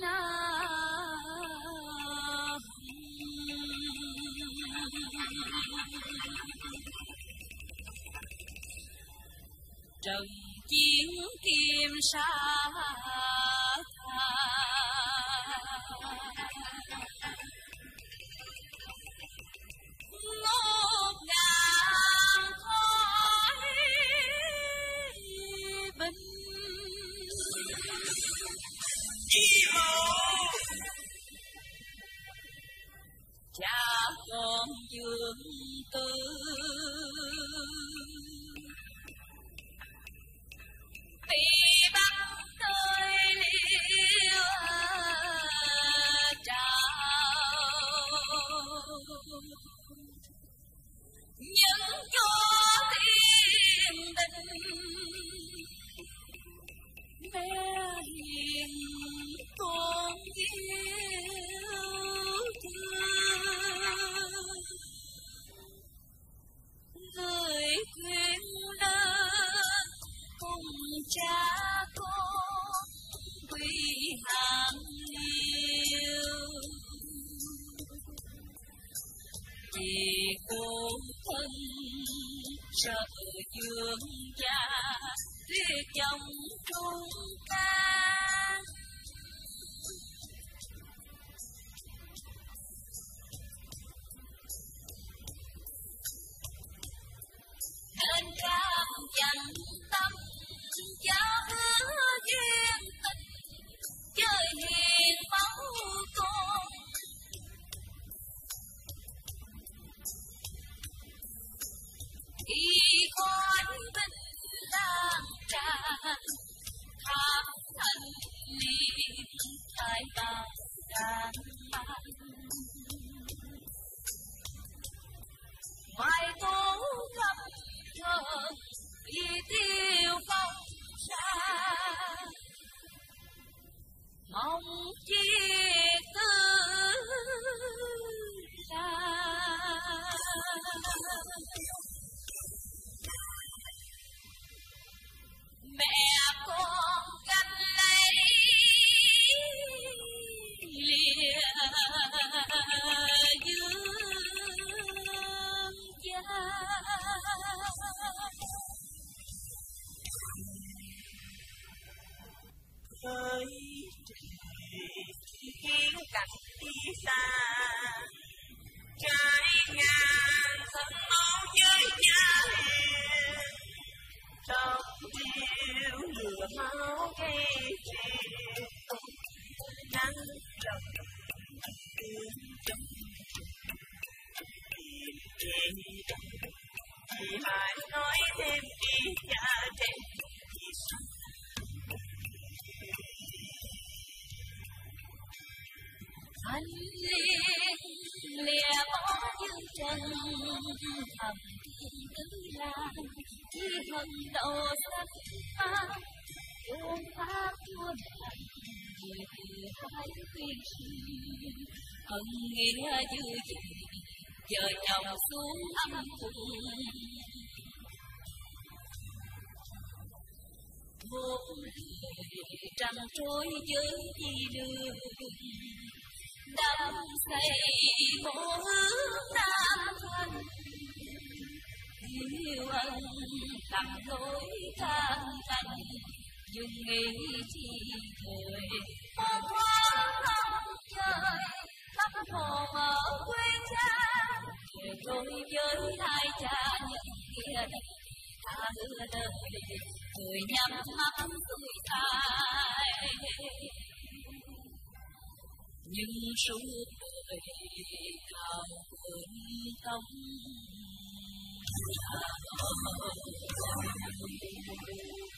trần chiến kim sa dương cha con quy hàng yêu vì cô thân sợ dương gia tuyệt dòng trung ca. Allah. Chẳng đi xa. Trái ngang thân máu với cha trong chiều lửa máu cây chuyện nắng trầm chỉ anh liên lìa bỏ những chân thầm thiên tứ lan, chi hận đầu sắc ta ôm pháp chúa đàn người từ hai khuyên sinh hận nghĩa dư gì chờ chồng xuống âm cùng một lời trăng trôi với đường đắm say mộ hướng nam thân yêu ân tặng lối tham thành dùng nghĩ chi thời một hoa hồng trời thắp hồn ở quê cha chờ tôi với hai cha những kia đây tha hứa đời người nhắm mắt tuổi thai nhưng suốt đời cao vươn công Thank you.